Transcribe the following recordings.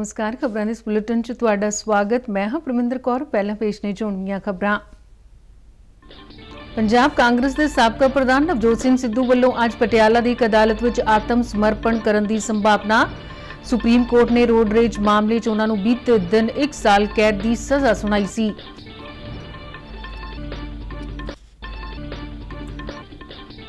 ਨਮਸਕਾਰ, ਖਬਰਾਂ ਦੇ ਇਸ ਬੁਲੇਟਿਨ 'ਚ ਤੁਹਾਡਾ ਸਵਾਗਤ। ਮੈਂ ਹਾਂ ਪ੍ਰਮਿੰਦਰ ਕੌਰ, ਪਹਿਲਾਂ ਪੇਸ਼ ਨੇ ਚੋਣਵੀਆਂ ਖਬਰਾਂ। ਪੰਜਾਬ ਕਾਂਗਰਸ ਦੇ ਸਾਬਕਾ ਪ੍ਰਧਾਨ ਨਵਜੋਤ ਸਿੰਘ ਸਿੱਧੂ ਵੱਲੋਂ ਅੱਜ ਪਟਿਆਲਾ ਦੀ ਇੱਕ ਅਦਾਲਤ ਵਿੱਚ ਆਤਮ ਸਮਰਪਣ ਕਰਨ ਦੀ ਸੰਭਾਵਨਾ। ਸੁਪਰੀਮ ਕੋਰਟ ਨੇ ਰੋਡ ਰੇਜ ਮਾਮਲੇ 'ਚ ਉਹਨਾਂ ਨੂੰ ਬੀਤੇ ਦਿਨ 1 ਸਾਲ ਕੈਦ ਦੀ ਸਜ਼ਾ ਸੁਣਾਈ ਸੀ।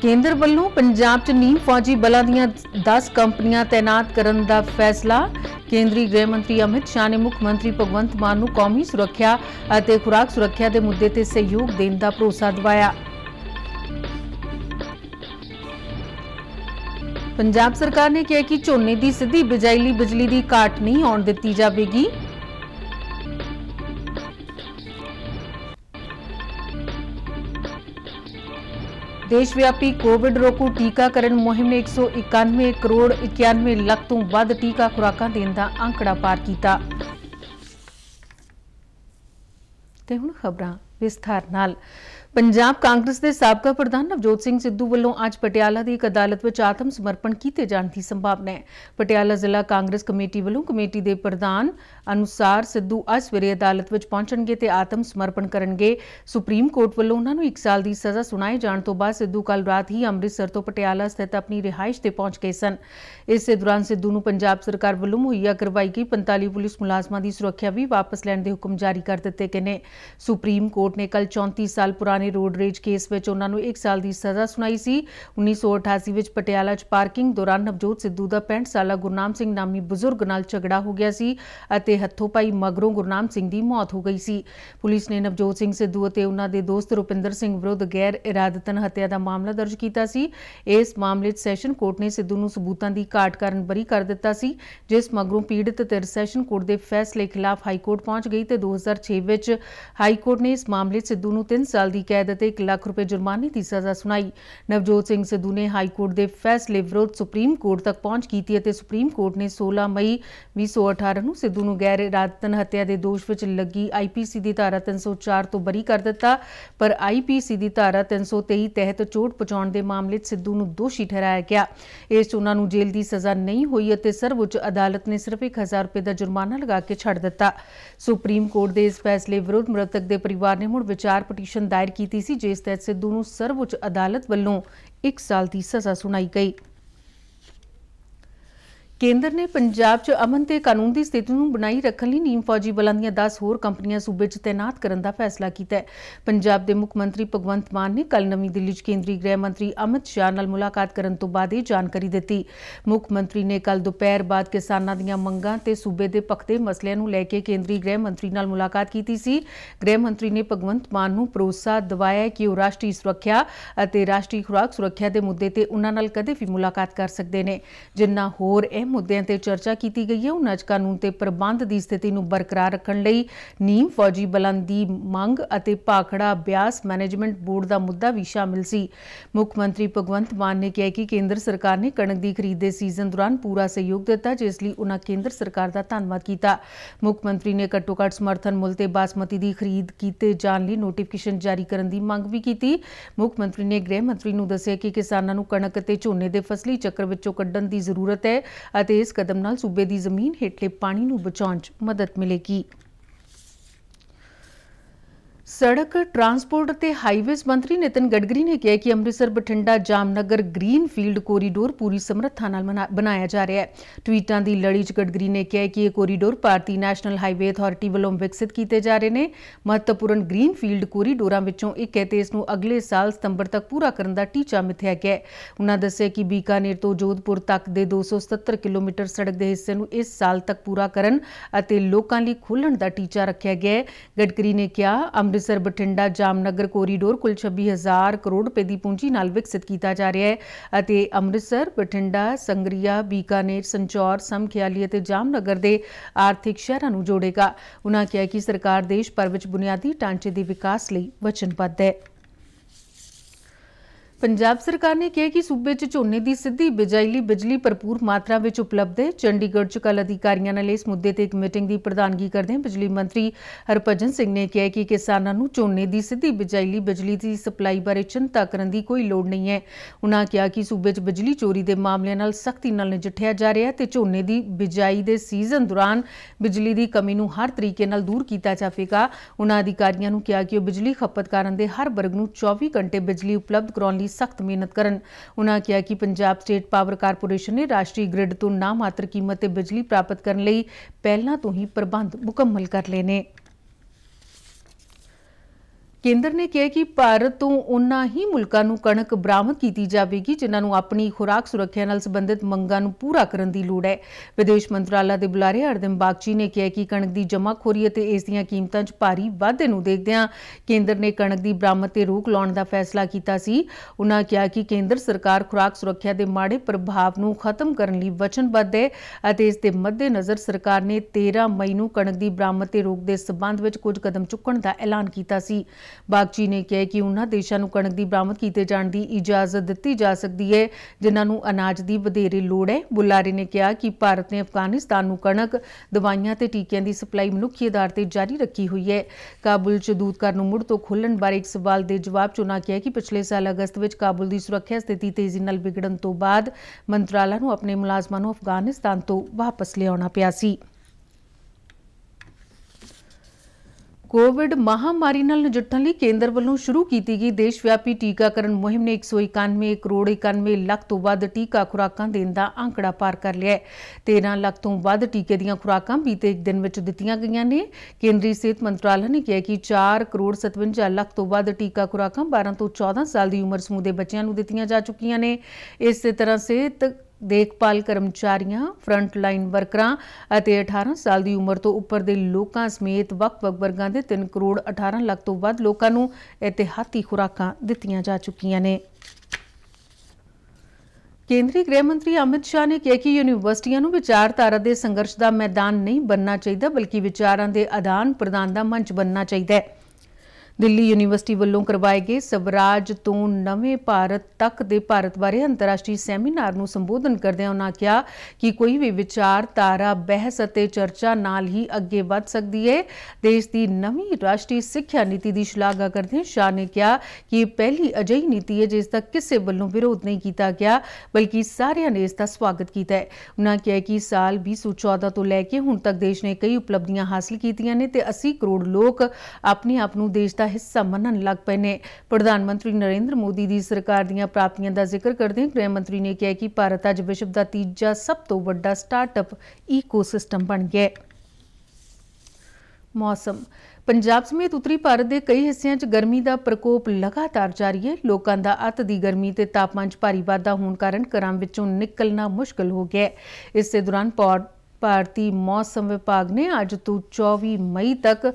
ਕੇਂਦਰ ਵੱਲੋਂ ਪੰਜਾਬ 'ਚ ਨੀਮ ਫੌਜੀ ਬਲਾਂ ਦੀਆਂ 10 ਕੰਪਨੀਆਂ ਤਾਇਨਾਤ ਕਰਨ ਦਾ ਫੈਸਲਾ। ਕੇਂਦਰੀ ਗ੍ਰਹਿ ਮੰਤਰੀ ਅਮਿਤ ਸ਼ਾਹ ਨੇ ਮੁੱਖ ਮੰਤਰੀ ਭਗਵੰਤ ਮਾਨ ਨੂੰ ਕੌਮੀ ਸੁਰੱਖਿਆ ਅਤੇ ਖੁਰਾਕ ਸੁਰੱਖਿਆ ਦੇ ਮੁੱਦੇ ਤੇ ਸਹਿਯੋਗ ਦੇਣ ਦਾ ਭਰੋਸਾ ਦਿਵਾਇਆ। ਪੰਜਾਬ ਸਰਕਾਰ ਨੇ ਕਿਹਾ ਕਿ ਝੋਨੇ ਦੀ ਸਿੱਧੀ ਬਿਜਾਈ ਲਈ ਬਿਜਲੀ ਦੀ ਘਾਟ ਨਹੀਂ ਆਉਣ ਦਿੱਤੀ ਜਾਵੇਗੀ। ਦੇਸ਼ ਵਿਆਪੀ ਕੋਵਿਡ ਰੋਕੂ ਟੀਕਾਕਰਨ ਮੁਹਿੰਮ ਨੇ 191 ਕਰੋੜ 91 ਲੱਖ ਤੋਂ ਵੱਧ ਟੀਕਾ ਖੁਰਾਕਾਂ ਦੇਣ ਦਾ ਅੰਕੜਾ ਪਾਰ ਕੀਤਾ। ਤੇ ਹੁਣ ਖਬਰਾਂ ਵਿਸਥਾਰ ਨਾਲ। ਪੰਜਾਬ ਕਾਂਗਰਸ ਦੇ ਸਾਬਕਾ ਪ੍ਰਧਾਨ ਨਵਜੋਤ ਸਿੰਘ ਸਿੱਧੂ ਵੱਲੋਂ ਅੱਜ ਪਟਿਆਲਾ ਦੀ ਇੱਕ ਅਦਾਲਤ ਵਿੱਚ ਆਤਮ ਸਮਰਪਣ ਕੀਤੇ ਜਾਣ ਦੀ ਸੰਭਾਵਨਾ ਹੈ। ਪਟਿਆਲਾ ਜ਼ਿਲ੍ਹਾ ਕਾਂਗਰਸ ਕਮੇਟੀ ਵੱਲੋਂ ਕਮੇਟੀ ਦੇ ਪ੍ਰਧਾਨ ਅਨੁਸਾਰ ਸਿੱਧੂ ਅੱਜ ਸਵੇਰੇ ਅਦਾਲਤ ਵਿੱਚ ਪਹੁੰਚਣਗੇ ਤੇ ਆਤਮ ਸਮਰਪਣ ਕਰਨਗੇ। ਸੁਪਰੀਮ ਕੋਰਟ ਵੱਲੋਂ ਉਹਨਾਂ ਨੂੰ 1 ਸਾਲ ਦੀ ਸਜ਼ਾ ਸੁਣਾਏ ਜਾਣ ਤੋਂ ਬਾਅਦ ਸਿੱਧੂ ਕੱਲ ਰਾਤ ਹੀ ਅੰਮ੍ਰਿਤਸਰ ਤੋਂ ਪਟਿਆਲਾ ਸਥਿਤ ਆਪਣੀ ਰਿਹਾਇਸ਼ ਤੇ ਪਹੁੰਚ ਗਏ ਸਨ। ਇਸੇ ਦੌਰਾਨ ਸਿੱਧੂ ਨੂੰ ਪੰਜਾਬ ਸਰਕਾਰ ਵੱਲੋਂ ਮੁਹੱਈਆ ਕਰਵਾਈ ਗਈ 45 ਪੁਲਿਸ ਮੁਲਾਜ਼ਮਾਂ ਦੀ ਸੁਰੱਖਿਆ ਵੀ ਵਾਪਸ ਲੈਣ ਦੇ ਹੁਕਮ ਜਾਰੀ ਕਰ ਦਿੱਤੇ ਗਏ ਨੇ। ਸੁਪਰੀਮ ਕੋਰਟ ਨੇ ਕੱਲ 34 ਸਾਲ ਪੁਰਾਣੇ ਰੋਡ ਰੇਜ ਕੇਸ ਵਿੱਚ ਉਹਨਾਂ ਨੂੰ 1 ਸਾਲ ਦੀ ਸਜ਼ਾ ਸੁਣਾਈ ਸੀ। 1988 ਵਿੱਚ ਪਟਿਆਲਾ 'ਚ ਪਾਰਕਿੰਗ ਦੌਰਾਨ ਨਵਜੋਤ ਸਿੱਧੂ ਦਾ 65 ਸਾਲਾ ਗੁਰਨਾਮ ਸਿੰਘ ਨਾਮੀ ਬਜ਼ੁਰਗ ਨਾਲ ਝਗੜਾ ਹੋ ਗਿਆ ਸੀ ਅਤੇ ਹੱਥੋਂ ਪਾਈ ਮਗਰੋਂ ਗੁਰਨਾਮ ਸਿੰਘ ਦੀ ਮੌਤ ਹੋ ਗਈ ਸੀ। ਪੁਲਿਸ ਨੇ ਨਵਜੋਤ ਸਿੰਘ ਸਿੱਧੂ ਅਤੇ ਉਹਨਾਂ ਦੇ ਦੋਸਤ ਰੁਪਿੰਦਰ ਸਿੰਘ ਵਿਰੁੱਧ ਗੈਰ ਇਰਾਦਤਨ ਹੱਤਿਆ ਦਾ ਮਾਮਲਾ ਦਰਜ ਕੀਤਾ ਸੀ। ਇਸ ਮਾਮਲੇ 'ਚ ਸੈਸ਼ਨ ਕੋਰਟ ਨੇ ਸਿੱਧੂ ਨੂੰ ਸਬੂਤਾਂ ਦੀ ਘਾਟ ਕਾਰਨ ਬਰੀ ਕਰ ਦਿੱਤਾ ਸੀ, ਜਿਸ ਮਗਰੋਂ ਪੀੜਤ ਤੇ ਸੈਸ਼ਨ ਕੋਰਟ ਦੇ ਫੈਸਲੇ ਖਿਲਾਫ ਹਾਈ ਕੋਰਟ ਪਹੁੰਚ ਗਈ ਤੇ 2006 ਵਿੱਚ ਹਾਈ ਕੋਰਟ ਨੇ ਇਸ ਮਾਮਲੇ 'ਚ ਸਿੱਧੂ ਨੂੰ 3 ਸਾਲ ਦੀ ਕੈਦ ਅਤੇ 1 ਲੱਖ ਰੁਪਏ ਜੁਰਮਾਨੇ ਦੀ ਸਜ਼ਾ ਸੁਣਾਈ। ਨਵਜੋਤ ਸਿੰਘ ਸਿੱਧੂ ਨੇ ਹਾਈ ਕੋਰਟ ਦੇ ਫੈਸਲੇ ਵਿਰੁੱਧ ਸੁਪਰੀਮ ਕੋਰਟ ਤੱਕ ਪਹੁੰਚ ਕੀਤੀ ਅਤੇ ਸੁਪਰੀਮ ਕੋਰਟ ਨੇ 16 ਮਈ 2018 ਨੂੰ ਸਿੱਧੂ ਨੂੰ ਗੈਰ ਇਰਾਦਤਨ ਹੱਤਿਆ ਦੇ ਦੋਸ਼ ਵਿੱਚ ਲੱਗੀ ਆਈਪੀਸੀ ਦੀ ਧਾਰਾ 304 ਤੋਂ ਬਰੀ ਕਰ ਦਿੱਤਾ, ਪਰ ਆਈਪੀਸੀ ਦੀ ਧਾਰਾ 323 ਤਹਿਤ ਚੋਟ ਪਹੁੰਚਾਉਣ ਦੇ ਮਾਮਲੇ 'ਚ ਸਿੱਧੂ ਨੂੰ ਦੋਸ਼ੀ ਠਹਿਰਾਇਆ ਗਿਆ। ਇਸ 'ਚ ਉਹਨਾਂ ਨੂੰ ਜੇਲ੍ਹ ਦੀ ਸਜ਼ਾ ਨਹੀਂ ਹੋਈ ਅਤੇ ਸਰਵਉੱਚ ਅਦਾਲਤ ਨੇ ਸਿਰਫ 1000 ਰੁਪਏ ਦਾ ਜੁਰਮਾਨਾ ਲਗਾ ਕੇ ਛੱਡ ਦਿੱਤਾ। ਸੁਪਰੀਮ ਕੋਰਟ ਦੇ ਇਸ ਫੈਸਲੇ ਵਿਰੁੱਧ ਮ੍ਰਿਤਕ ਦੇ ਪਰਿਵਾਰ ਨੇ ਮੁੜ ਵਿਚਾਰ ਪਟੀਸ਼ਨ ਦਾਇਰ ਕੀਤੀ ਕੀਤੀ ਸੀ, ਜਿਸ ਤਹਿਤ ਸਿੱਧੂ ਨੂੰ ਸਰਵਉੱਚ ਅਦਾਲਤ ਵੱਲੋਂ 1 ਸਾਲ ਦੀ ਸਜ਼ਾ ਸੁਣਾਈ ਗਈ। ਕੇਂਦਰ ਨੇ ਪੰਜਾਬ 'ਚ ਅਮਨ ਤੇ ਕਾਨੂੰਨ ਦੀ ਸਥਿਤੀ ਨੂੰ ਬਣਾਈ ਰੱਖਣ ਲਈ ਨੀਮ ਫੌਜੀ ਬਲਾਂ ਦੀਆਂ 10 ਹੋਰ ਕੰਪਨੀਆਂ ਸੂਬੇ 'ਚ ਤਾਇਨਾਤ ਕਰਨ ਦਾ ਫੈਸਲਾ ਕੀਤਾ ਹੈ। ਪੰਜਾਬ ਦੇ ਮੁੱਖ ਮੰਤਰੀ ਭਗਵੰਤ ਮਾਨ ਨੇ ਕੱਲ ਨਵੀਂ ਦਿੱਲੀ 'ਚ ਕੇਂਦਰੀ ਗ੍ਰਹਿ ਮੰਤਰੀ ਅਮਿਤ ਸ਼ਾਹ ਨਾਲ ਮੁਲਾਕਾਤ ਕਰਨ ਤੋਂ ਬਾਅਦ ਇਹ ਜਾਣਕਾਰੀ ਦਿੱਤੀ। ਮੁੱਖ ਮੰਤਰੀ ਨੇ ਕੱਲ ਦੁਪਹਿਰ ਬਾਅਦ ਕਿਸਾਨਾਂ ਦੀਆਂ ਮੰਗਾਂ ਤੇ ਸੂਬੇ ਦੇ ਪਖਤੇ ਮਸਲਿਆਂ ਨੂੰ ਲੈ ਕੇ ਕੇਂਦਰੀ ਗ੍ਰਹਿ ਮੰਤਰੀ ਨਾਲ ਮੁਲਾਕਾਤ ਕੀਤੀ ਸੀ। ਗ੍ਰਹਿ ਮੰਤਰੀ ਨੇ ਭਗਵੰਤ ਮਾਨ ਨੂੰ ਭਰੋਸਾ ਦਿਵਾਇਆ ਕਿ ਉਹ ਰਾਸ਼ਟਰੀ ਸੁਰੱਖਿਆ ਅਤੇ ਰਾਸ਼ਟਰੀ ਖੁਰਾਕ ਸੁਰੱਖਿਆ ਦੇ ਮੁੱਦੇ ਤੇ ਉਹਨਾਂ ਨਾਲ ਕਦੇ ਵੀ ਮੁਲਾਕਾਤ ਕਰ ਸਕਦੇ ਨੇ। ਜਿੰਨਾ ਹੋਰ ਅਹਿਮ ਮੁੱਦਿਆਂ ਤੇ ਚਰਚਾ ਕੀਤੀ ਗਈ ਹੈ। ਉਹਨਾਂ 'ਚ ਕਾਨੂੰਨ ਤੇ ਪ੍ਰਬੰਧ ਦੀ ਸਥਿਤੀ ਨੂੰ ਬਰਕਰਾਰ ਰੱਖਣ ਲਈ ਨੀਮ ਫੌਜੀ ਬਲਾਂ ਦੀ ਮੰਗ ਅਤੇ ਭਾਖੜਾ ਬਿਆਸ ਮੈਨੇਜਮੈਂਟ ਬੋਰਡ ਦਾ ਮੁੱਦਾ ਵੀ ਸ਼ਾਮਿਲ ਸੀ। ਮੁੱਖ ਮੰਤਰੀ ਭਗਵੰਤ ਮਾਨ ਨੇ ਕਿਹਾ ਕਿ ਕੇਂਦਰ ਸਰਕਾਰ ਨੇ ਕਣਕ ਦੀ ਖਰੀਦ ਦੇ ਸੀਜ਼ਨ ਦੌਰਾਨ ਪੂਰਾ ਸਹਿਯੋਗ ਦਿੱਤਾ, ਜਿਸ ਲਈ ਉਹਨਾਂ ਕੇਂਦਰ ਸਰਕਾਰ ਦਾ ਧੰਨਵਾਦ ਕੀਤਾ। ਮੁੱਖ ਮੰਤਰੀ ਨੇ ਘੱਟੋ-ਘੱਟ ਸਮਰਥਨ ਮੁੱਲ ਤੇ ਬਾਸਮਤੀ ਦੀ ਖਰੀਦ ਕੀਤੇ ਜਾਣ ਲਈ ਨੋਟੀਫਿਕੇਸ਼ਨ ਜਾਰੀ ਕਰਨ ਦੀ ਮੰਗ ਵੀ ਕੀਤੀ। ਮੁੱਖ ਮੰਤਰੀ ਨੇ ਗ੍ਰਹਿ ਮੰਤਰੀ ਨੂੰ ਦੱਸਿਆ ਕਿ ਕਿਸਾਨਾਂ ਨੂੰ ਕਣਕ ਅਤੇ ਝੋਨੇ ਦੇ ਫਸਲੀ ਚੱਕਰ ਵਿੱਚੋਂ ਕੱਢਣ ਦੀ ਜ਼ਰੂਰਤ ਹੈ। ਅਤੇ ਇਸ ਕਦਮ ਨਾਲ ਸੂਬੇ ਦੀ ਜ਼ਮੀਨ ਹੇਠਲੇ ਪਾਣੀ ਨੂੰ ਬਚਾਉਣ 'ਚ ਮਦਦ ਮਿਲੇਗੀ। ਸੜਕ ਟਰਾਂਸਪੋਰਟ ਅਤੇ ਹਾਈਵੇਜ਼ ਮੰਤਰੀ ਨਿਤਨ ਗਡਕਰੀ ਨੇ ਕਿਹਾ ਕਿ Amritsar, Bathinda, Jamnagar green field corridor ਪੂਰੀ ਸਮਰੱਥਾ ਨਾਲ ਬਣਾਇਆ ਜਾ ਰਿਹਾ ਹੈ। ਟਵੀਟਾਂ ਦੀ ਲੜੀ 'ਚ ਗਡਕਰੀ ਨੇ ਕਿਹਾ ਕਿ ਇਹ ਕੋਰੀਡੋਰ ਭਾਰਤੀ ਨੈਸ਼ਨਲ ਹਾਈਵੇ ਅਥਾਰਟੀ ਵੱਲੋਂ ਵਿਕਸਿਤ ਕੀਤੇ ਜਾ ਰਹੇ ਨੇ। ਮਹੱਤਵਪੂਰਨ ਗ੍ਰੀਨ ਫੀਲਡ ਕੋਰੀਡੋਰਾਂ ਵਿੱਚੋਂ ਇੱਕ ਹੈ ਤੇ ਇਸ ਨੂੰ ਅਗਲੇ ਸਾਲ ਸਤੰਬਰ ਤੱਕ ਪੂਰਾ ਕਰਨ ਦਾ ਟੀਚਾ ਮਿਥਿਆ ਗਿਆ ਹੈ। ਉਹਨਾਂ ਦੱਸਿਆ ਕਿ ਬੀਕਾਨੇਰ ਤੋਂ ਜੋਧਪੁਰ ਤੱਕ ਦੇ 277 ਕਿਲੋਮੀਟਰ ਸੜਕ ਦੇ ਹਿੱਸੇ ਨੂੰ ਇਸ ਸਾਲ ਤੱਕ ਪੂਰਾ ਕਰਨ ਅਤੇ ਲੋਕਾਂ ਲਈ ਖੋਲ੍ਹਣ ਦਾ ਟੀਚਾ ਰੱਖਿਆ ਗਿਆ ਹੈ। ਗਡਕਰੀ ਨੇ ਕਿਹਾ, ਅੰਮ੍ਰਿਤਸਰ ਅੰਮ੍ਰਿਤਸਰ, ਬਠਿੰਡਾ, ਜਾਮਨਗਰ ਕੋਰੀਡੋਰ ਕੁੱਲ 26000 ਕਰੋੜ ਰੁਪਏ ਦੀ ਪੂੰਜੀ ਨਾਲ ਵਿਕਸਿਤ ਕੀਤਾ ਜਾ ਰਿਹਾ ਹੈ ਅਤੇ ਅੰਮ੍ਰਿਤਸਰ, ਬਠਿੰਡਾ, ਸੰਗਰੀਆ, ਬੀਕਾਨੇਰ, ਸੰਚੌਰ, ਸਮਖਿਆਲੀ ਅਤੇ ਜਾਮਨਗਰ ਦੇ ਆਰਥਿਕ ਸ਼ਹਿਰਾਂ ਨੂੰ ਜੋੜੇਗਾ। ਉਨ੍ਹਾਂ ਕਿਹਾ ਕਿ ਸਰਕਾਰ ਦੇਸ਼ ਭਰ ਵਿੱਚ ਬੁਨਿਆਦੀ ਢਾਂਚੇ ਦੇ ਵਿਕਾਸ ਲਈ ਵਚਨਬੱਧ ਹੈ। ਪੰਜਾਬ ਸਰਕਾਰ ਨੇ ਕਿਹਾ ਕਿ ਸੂਬੇ 'ਚ ਝੋਨੇ ਦੀ ਸਿੱਧੀ ਬਿਜਾਈ ਲਈ ਬਿਜਲੀ ਭਰਪੂਰ ਮਾਤਰਾ ਵਿੱਚ ਉਪਲਬਧ ਹੈ। ਚੰਡੀਗੜ੍ਹ 'ਚ ਕੱਲ ਅਧਿਕਾਰੀਆਂ ਨਾਲ ਇਸ ਮੁੱਦੇ ਤੇ ਇੱਕ ਮੀਟਿੰਗ ਦੀ ਪ੍ਰਧਾਨਗੀ ਕਰਦੇ ਬਿਜਲੀ ਮੰਤਰੀ ਹਰਭਜਨ ਸਿੰਘ ਨੇ ਕਿਹਾ ਕਿ ਕਿਸਾਨਾਂ ਨੂੰ ਝੋਨੇ ਦੀ ਸਿੱਧੀ ਬਿਜਾਈ ਲਈ ਬਿਜਲੀ ਦੀ ਸਪਲਾਈ ਬਾਰੇ ਚਿੰਤਾ ਕਰਨ ਦੀ ਕੋਈ ਲੋੜ ਨਹੀਂ ਹੈ। ਉਨ੍ਹਾਂ ਕਿਹਾ ਕਿ ਸੂਬੇ 'ਚ ਬਿਜਲੀ ਚੋਰੀ ਦੇ ਮਾਮਲਿਆਂ ਨਾਲ ਸਖਤੀ ਨਾਲ ਨਜਿੱਠਿਆ ਜਾ ਰਿਹਾ ਹੈ ਤੇ ਝੋਨੇ ਦੀ ਬਿਜਾਈ ਦੇ ਸੀਜ਼ਨ ਦੌਰਾਨ ਬਿਜਲੀ ਦੀ ਕਮੀ ਨੂੰ ਹਰ ਤਰੀਕੇ ਨਾਲ ਦੂਰ ਕੀਤਾ ਜਾਵੇਗਾ। ਉਨ੍ਹਾਂ ਅਧਿਕਾਰੀਆਂ ਨੂੰ ਕਿਹਾ ਕਿ ਉਹ ਬਿਜਲੀ ਖਪਤਕਾਰਾਂ ਦੇ ਹਰ ਵਰਗ ਨੂੰ 24 ਘੰਟੇ ਬਿਜਲੀ ਉਪਲਬਧ ਕਰਾਉਣ ਲਈ ਸਖਤ ਮਿਹਨਤ ਕਰਨ। ਉਹਨਾਂ ਕਿਹਾ ਕਿ ਪੰਜਾਬ ਸਟੇਟ ਪਾਵਰ ਕਾਰਪੋਰੇਸ਼ਨ ਨੇ ਰਾਸ਼ਟਰੀ ਗ੍ਰਿਡ ਤੋਂ ਨਾ ਮਾਤਰ ਕੀਮਤ ਤੇ ਬਿਜਲੀ ਪ੍ਰਾਪਤ ਕਰਨ ਲਈ ਪਹਿਲਾਂ ਤੋਂ ਹੀ ਪ੍ਰਬੰਧ ਮੁਕੰਮਲ ਕਰ ਲਏ ਨੇ। ਕੇਂਦਰ ਨੇ ਕਿਹਾ ਕਿ ਭਾਰਤ ਤੋਂ ਉਹਨਾਂ ਹੀ ਮੁਲਕਾਂ ਨੂੰ ਕਣਕ ਬਰਾਮਦ ਕੀਤੀ ਜਾਵੇਗੀ, ਜਿਨ੍ਹਾਂ ਨੂੰ ਆਪਣੀ ਖੁਰਾਕ ਸੁਰੱਖਿਆ ਨਾਲ ਸੰਬੰਧਿਤ ਮੰਗਾਂ ਨੂੰ ਪੂਰਾ ਕਰਨ ਦੀ ਲੋੜ ਹੈ। ਵਿਦੇਸ਼ ਮੰਤਰਾਲਾ ਦੇ ਬੁਲਾਰੇ ਅਰਦਮ ਬਾਗਚੀ ਨੇ ਕਿਹਾ ਕਿ ਕਣਕ ਦੀ ਜਮਾਖੋਰੀ ਅਤੇ ਇਸ ਦੀਆਂ ਕੀਮਤਾਂ 'ਚ ਭਾਰੀ ਵਾਧੇ ਨੂੰ ਦੇਖਦਿਆਂ ਕੇਂਦਰ ਨੇ ਕਣਕ ਦੀ ਬਰਾਮਦ ਤੇ ਰੋਕ ਲਾਉਣ ਦਾ ਫੈਸਲਾ ਕੀਤਾ ਸੀ। ਉਹਨਾਂ ਕਿਹਾ ਕਿ ਕੇਂਦਰ ਸਰਕਾਰ ਖੁਰਾਕ ਸੁਰੱਖਿਆ ਦੇ ਮਾੜੇ ਪ੍ਰਭਾਵ ਨੂੰ ਖਤਮ ਕਰਨ ਲਈ ਵਚਨਬੱਧ ਹੈ ਅਤੇ ਇਸ ਦੇ ਮੱਦੇਨਜ਼ਰ ਸਰਕਾਰ ਨੇ 13 ਮਈ ਨੂੰ ਕਣਕ ਦੀ ਬਰਾਮਦ ਤੇ ਰੋਕ ਦੇ ਸਬੰਧ ਵਿੱਚ ਕੁਝ ਕਦਮ ਚੁੱਕਣ ਦਾ ਐਲਾਨ ਕੀਤਾ ਸੀ। ਬਾਗਚੀ ਨੇ ਕਿਹਾ ਕਿ ਉਹਨਾਂ ਦੇਸ਼ਾਂ ਨੂੰ ਕਣਕ ਦੀ ਬਰਾਮਦ ਕੀਤੇ ਜਾਣ ਦੀ ਇਜਾਜ਼ਤ ਦਿੱਤੀ ਜਾ ਸਕਦੀ ਹੈ, ਜਿਨ੍ਹਾਂ ਨੂੰ ਅਨਾਜ ਦੀ ਵਧੇਰੇ ਲੋੜ ਹੈ। ਬੁਲਾਰੇ ਨੇ ਕਿਹਾ ਕਿ ਭਾਰਤ ਨੇ ਅਫਗਾਨਿਸਤਾਨ ਨੂੰ ਕਣਕ, ਦਵਾਈਆਂ ਤੇ ਟੀਕਿਆਂ ਦੀ ਸਪਲਾਈ ਮਨੁੱਖੀ ਆਧਾਰ ਤੇ ਜਾਰੀ ਰੱਖੀ ਹੋਈ ਹੈ। ਕਾਬੁਲ 'ਚ ਦੂਤਘਰ ਨੂੰ ਮੁੜ ਤੋਂ ਖੋਲਣ ਬਾਰੇ ਇੱਕ ਸਵਾਲ ਦੇ ਜਵਾਬ 'ਚ ਉਹਨਾਂ ਕਿਹਾ ਕਿ ਪਿਛਲੇ ਸਾਲ ਅਗਸਤ ਵਿੱਚ ਕਾਬੁਲ ਦੀ ਸੁਰੱਖਿਆ ਸਥਿਤੀ ਤੇਜ਼ੀ ਨਾਲ ਵਿਗੜਨ ਤੋਂ ਬਾਅਦ ਮੰਤਰਾਲਾ ਨੂੰ ਆਪਣੇ ਮੁਲਾਜ਼ਮਾਂ ਨੂੰ ਅਫਗਾਨਿਸਤਾਨ ਤੋਂ ਵਾਪਸ ਲਿਆਉਣਾ ਪਿਆ ਸੀ। ਕੋਵਿਡ ਮਹਾਮਾਰੀ ਨਾਲ ਨਜਿੱਠਣ ਲਈ ਕੇਂਦਰ ਵੱਲੋਂ ਸ਼ੁਰੂ ਕੀਤੀ ਗਈ ਦੇਸ਼ ਵਿਆਪੀ ਟੀਕਾਕਰਨ ਮੁਹਿੰਮ ਨੇ 191 ਕਰੋੜ 91 ਲੱਖ ਤੋਂ ਵੱਧ ਟੀਕਾ ਖੁਰਾਕਾਂ ਦੇਣ ਦਾ ਅੰਕੜਾ ਪਾਰ ਕਰ ਲਿਆ ਹੈ। 13 ਲੱਖ ਤੋਂ ਵੱਧ ਟੀਕੇ ਦੀਆਂ ਖੁਰਾਕਾਂ ਬੀਤੇ ਇੱਕ ਦਿਨ ਵਿੱਚ ਦਿੱਤੀਆਂ ਗਈਆਂ ਨੇ। ਕੇਂਦਰੀ ਸਿਹਤ ਮੰਤਰਾਲਾ ਨੇ ਕਿਹਾ ਕਿ 4 ਕਰੋੜ 57 ਲੱਖ ਤੋਂ ਵੱਧ ਟੀਕਾ ਖੁਰਾਕਾਂ 12 ਤੋਂ 14 ਸਾਲ ਦੀ ਉਮਰ ਸਮੂਹ ਦੇ ਬੱਚਿਆਂ ਨੂੰ ਦਿੱਤੀਆਂ ਜਾ ਚੁੱਕੀਆਂ ਨੇ। ਇਸੇ ਤਰ੍ਹਾਂ ਸਿਹਤ ਦੇਖਭਾਲ ਕਰਮਚਾਰੀਆਂ ਫਰੰਟ ਲਾਈਨ ਵਰਕਰਾਂ ਅਤੇ 18 ਸਾਲ ਦੀ ਉਮਰ ਤੋਂ ਉੱਪਰ ਦੇ ਲੋਕਾਂ ਸਮੇਤ ਵੱਖ-ਵੱਖ ਵਰਗਾਂ ਦੇ 3 ਕਰੋੜ 18 ਲੱਖ ਤੋਂ ਵੱਧ ਲੋਕਾਂ ਨੂੰ ਇਤਿਹਾਤੀ ਖੁਰਾਕਾਂ ਦਿੱਤੀਆਂ ਜਾ ਚੁੱਕੀਆਂ ਨੇ। ਕੇਂਦਰੀ ਗ੍ਰਹਿ ਮੰਤਰੀ ਅਮਿਤ ਸ਼ਾਹ ਨੇ ਕਿਹਾ ਕਿ ਯੂਨੀਵਰਸਿਟੀਆਂ ਨੂੰ ਵਿਚਾਰਧਾਰਾ ਦੇ ਸੰਘਰਸ਼ ਦਾ ਮੈਦਾਨ ਨਹੀਂ ਬਣਨਾ ਚਾਹੀਦਾ, ਬਲਕਿ ਵਿਚਾਰਾਂ ਦੇ ਆਦਾਨ ਪ੍ਰਦਾਨ ਦਾ ਮੰਚ ਬਣਨਾ ਚਾਹੀਦਾ ਹੈ। ਦਿੱਲੀ ਯੂਨੀਵਰਸਿਟੀ ਵੱਲੋਂ ਕਰਵਾਏ ਗਏ ਸਵਰਾਜ ਤੋਂ ਨਵੇਂ ਭਾਰਤ ਤੱਕ ਦੇ ਭਾਰਤ ਬਾਰੇ ਅੰਤਰਰਾਸ਼ਟਰੀ ਸੈਮੀਨਾਰ ਨੂੰ ਸੰਬੋਧਨ ਕਰਦਿਆਂ ਉਹਨਾਂ ਕਿਹਾ ਕਿ ਕੋਈ ਵੀ ਵਿਚਾਰਧਾਰਾ, ਬਹਿਸ ਅਤੇ ਚਰਚਾ ਨਾਲ ਹੀ ਅੱਗੇ ਵਧ ਸਕਦੀ ਹੈ ਦੇਸ਼ ਦੀ ਨਵੀਂ ਰਾਸ਼ਟਰੀ ਸਿੱਖਿਆ ਨੀਤੀ ਦੀ ਸ਼ਲਾਘਾ ਕਰਦੇ ਸ਼ਾਹ ਨੇ ਕਿਹਾ ਕਿ ਇਹ ਪਹਿਲੀ ਅਜਿਹੀ ਨੀਤੀ ਹੈ ਜਿਸ ਦਾ ਕਿਸੇ ਵੱਲੋਂ ਵਿਰੋਧ ਨਹੀਂ ਕੀਤਾ ਗਿਆ, ਬਲਕਿ ਸਾਰਿਆਂ ਨੇ ਇਸ ਦਾ ਸਵਾਗਤ ਕੀਤਾ ਹੈ ਉਹਨਾਂ ਕਿਹਾ ਕਿ ਸਾਲ 2014 ਤੋਂ ਲੈ ਕੇ ਹੁਣ ਤੱਕ ਦੇਸ਼ ਨੇ ਕਈ ਉਪਲਬਧੀਆਂ ਹਾਸਲ ਕੀਤੀਆਂ ਨੇ ਤੇ 80 ਕਰੋੜ ਲੋਕ ਆਪਣੇ ਆਪ ਨੂੰ ਦੇਸ਼ ਦਾ ਹਿੱਸਾ ਮੰਨਣ ਲੱਗ ਪਏ ਨੇ। ਪ੍ਰਧਾਨ ਮੰਤਰੀ ਨਰਿੰਦਰ ਮੋਦੀ ਦੀ ਸਰਕਾਰ ਦੀਆਂ ਪ੍ਰਾਪਤੀਆਂ ਦਾ ਜ਼ਿਕਰ ਕਰਦੇ ਗ੍ਰਹਿ ਮੰਤਰੀ ਨੇ ਕਿਹਾ ਕਿ ਭਾਰਤ ਅੱਜ ਵਿਸ਼ਵ ਦਾ ਤੀਜਾ ਸਭ ਤੋਂ ਵੱਡਾ ਸਟਾਰਟਅਪ ਈਕੋਸਿਸਟਮ ਬਣ ਗਿਆ ਹੈ। ਮੌਸਮ। ਪੰਜਾਬ ਸਮੇਤ ਉੱਤਰੀ ਭਾਰਤ ਦੇ ਕਈ ਹਿੱਸਿਆਂ 'ਚ ਗਰਮੀ ਦਾ ਪ੍ਰਕੋਪ ਲਗਾਤਾਰ ਜਾਰੀ ਹੈ। ਲੋਕਾਂ ਦਾ ਅਤ ਦੀ ਗਰਮੀ ਤੇ ਤਾਪਮਾਨ 'ਚ ਭਾਰੀ ਵਾਧਾ ਹੋਣ ਕਾਰਨ ਘਰਾਂ ਵਿੱਚੋਂ ਨਿਕਲਣਾ ਮੁਸ਼ਕਲ ਹੋ ਗਿਆ ਇਸੇ ਦੌਰਾਨ ਭਾਰਤੀ ਮੌਸਮ ਵਿਭਾਗ ਨੇ ਅੱਜ ਤੋਂ 24 ਮਈ ਤੱਕ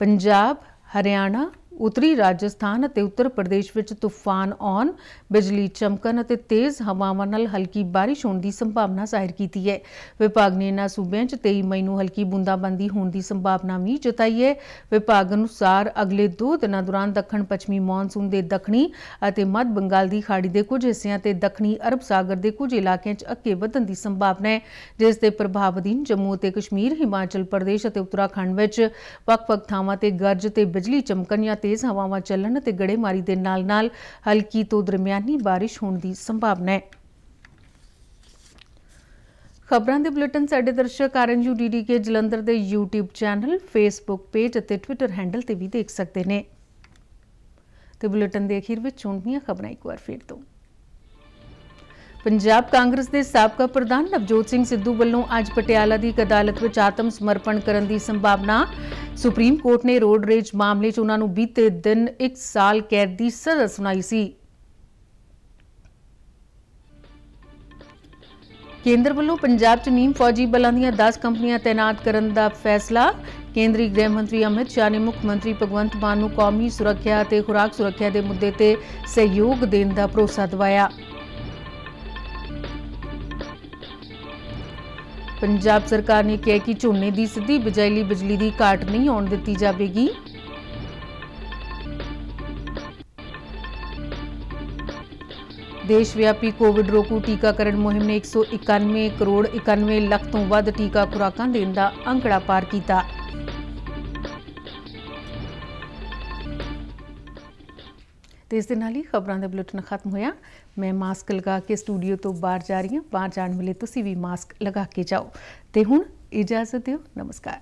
ਪੰਜਾਬ ਹਰਿਆਣਾ ਉੱਤਰੀ ਰਾਜਸਥਾਨ ਅਤੇ ਉੱਤਰ ਪ੍ਰਦੇਸ਼ ਵਿੱਚ ਤੂਫਾਨ ਆਉਣ, ਬਿਜਲੀ ਚਮਕਣ ਅਤੇ ਤੇਜ਼ ਹਵਾਵਾਂ ਨਾਲ ਹਲਕੀ ਬਾਰਿਸ਼ ਹੋਣ ਦੀ ਸੰਭਾਵਨਾ ਜ਼ਾਹਿਰ ਕੀਤੀ ਹੈ। ਵਿਭਾਗ ਨੇ ਇਨ੍ਹਾਂ ਸੂਬਿਆਂ 'ਚ 23 ਮਈ ਨੂੰ ਹਲਕੀ ਬੂੰਦਾਬਾਂਦੀ ਹੋਣ ਦੀ ਸੰਭਾਵਨਾ ਵੀ ਜਤਾਈ ਹੈ। ਵਿਭਾਗ ਅਨੁਸਾਰ ਅਗਲੇ 2 ਦਿਨਾਂ ਦੌਰਾਨ ਦੱਖਣ ਪੱਛਮੀ ਮੌਨਸੂਨ ਦੇ ਦੱਖਣੀ ਅਤੇ ਮੱਧ ਬੰਗਾਲ ਦੀ ਖਾੜੀ ਦੇ ਕੁਝ ਹਿੱਸਿਆਂ ਤੇ ਦੱਖਣੀ ਅਰਬ ਸਾਗਰ ਦੇ ਕੁਝ ਇਲਾਕਿਆਂ 'ਚ ਅੱਗੇ ਵਧਣ ਦੀ ਸੰਭਾਵਨਾ ਹੈ, ਜਿਸ ਦੇ ਪ੍ਰਭਾਵ ਅਧੀਨ ਜੰਮੂ ਅਤੇ ਕਸ਼ਮੀਰ, ਹਿਮਾਚਲ ਪ੍ਰਦੇਸ਼ ਅਤੇ ਉੱਤਰਾਖੰਡ ਵਿੱਚ ਵੱਖ-ਵੱਖ ਥਾਵਾਂ ਤੇ ਗਰਜ ਤੇ ਬਿਜਲੀ ਚਮਕਣ ਜਾਂ ਤੇਜ਼ ਹਵਾਵਾਂ ਚੱਲਣ ਅਤੇ ਗੜੇਮਾਰੀ ਦੇ ਨਾਲ-ਨਾਲ ਹਲਕੀ ਤੋਂ ਦਰਮਿਆਨੀ ਬਾਰਿਸ਼ ਹੋਣ ਦੀ ਸੰਭਾਵਨਾ ਹੈ। ਖਬਰਾਂ ਦੇ ਬੁਲੇਟਿਨ ਸਾਡੇ ਦਰਸ਼ਕ ਆਰਐਨਯੂ ਡੀਡੀਕੇ ਜਲੰਧਰ ਦੇ YouTube ਚੈਨਲ, Facebook ਪੇਜ ਅਤੇ Twitter ਹੈਂਡਲ ਤੇ ਵੀ ਦੇਖ ਸਕਦੇ ਨੇ। ਤੇ ਬੁਲੇਟਿਨ ਦੇ ਅਖੀਰ ਵਿੱਚ ਚੁਣਵੀਆਂ ਖਬਰਾਂ ਇੱਕ ਵਾਰ ਫਿਰ ਤੋਂ। ਪੰਜਾਬ ਕਾਂਗਰਸ ਦੇ ਸਾਬਕਾ ਪ੍ਰਧਾਨ ਨਵਜੋਤ ਸਿੰਘ ਸਿੱਧੂ ਵੱਲੋਂ ਅੱਜ ਪਟਿਆਲਾ ਦੀ ਇੱਕ ਅਦਾਲਤ ਵਿੱਚ ਆਤਮ ਸਮਰਪਣ ਕਰਨ ਦੀ ਸੰਭਾਵਨਾ। ਸੁਪਰੀਮ ਕੋਰਟ ਨੇ ਰੋਡ ਰੇਜ ਮਾਮਲੇ 'ਚ ਉਹਨਾਂ ਨੂੰ ਬੀਤੇ ਦਿਨ 1 ਸਾਲ ਕੈਦ ਦੀ ਸਜ਼ਾ ਸੁਣਾਈ ਸੀ। ਕੇਂਦਰ ਵੱਲੋਂ ਪੰਜਾਬ 'ਚ ਨੀਮ ਫੌਜੀ ਬਲਾਂ ਦੀਆਂ 10 ਕੰਪਨੀਆਂ ਤਾਇਨਾਤ ਕਰਨ ਦਾ ਫੈਸਲਾ। ਕੇਂਦਰੀ ਗ੍ਰਹਿ ਮੰਤਰੀ ਅਮਿਤ ਸ਼ਾਹ ਨੇ ਮੁੱਖ ਮੰਤਰੀ ਭਗਵੰਤ ਮਾਨ ਨੂੰ ਕੌਮੀ ਸੁਰੱਖਿਆ ਅਤੇ ਖੁਰਾਕ ਸੁਰੱਖਿਆ ਦੇ ਮੁੱਦੇ ਤੇ ਸਹਿਯੋਗ ਦੇਣ ਦਾ ਭਰੋਸਾ ਦਿਵਾਇਆ। ਪੰਜਾਬ ਸਰਕਾਰ ਨੇ ਕਿਹਾ ਕਿ ਝੋਨੇ ਦੀ ਸਿੱਧੀ ਬਿਜਾਈ ਲਈ ਬਿਜਲੀ ਦੀ ਘਾਟ ਨਹੀਂ ਆਉਣ ਦਿੱਤੀ ਜਾਵੇਗੀ। ਦੇਸ਼ ਵਿਆਪੀ ਕੋਵਿਡ ਰੋਕੂ ਟੀਕਾਕਰਨ ਮੁਹਿੰਮ ਨੇ 191 ਕਰੋੜ 91 ਲੱਖ ਤੋਂ ਵੱਧ ਟੀਕਾ ਖੁਰਾਕਾਂ ਦੇਣ ਦਾ ਅੰਕੜਾ ਪਾਰ ਕੀਤਾ। ਤੇ ਇਸ ਦੇ ਨਾਲ ਹੀ ਖਬਰਾਂ ਦਾ ਬੁਲੇਟਿਨ ਖਤਮ ਹੋਇਆ। ਮੈਂ ਮਾਸਕ ਲਗਾ ਕੇ ਸਟੂਡੀਓ ਤੋਂ ਬਾਹਰ ਜਾ ਰਹੀ ਹਾਂ। ਬਾਹਰ ਜਾਣ ਵੇਲੇ ਤੁਸੀਂ ਵੀ ਮਾਸਕ ਲਗਾ ਕੇ ਜਾਓ। ਤੇ ਹੁਣ ਇਜਾਜ਼ਤ ਦਿਓ। ਨਮਸਕਾਰ।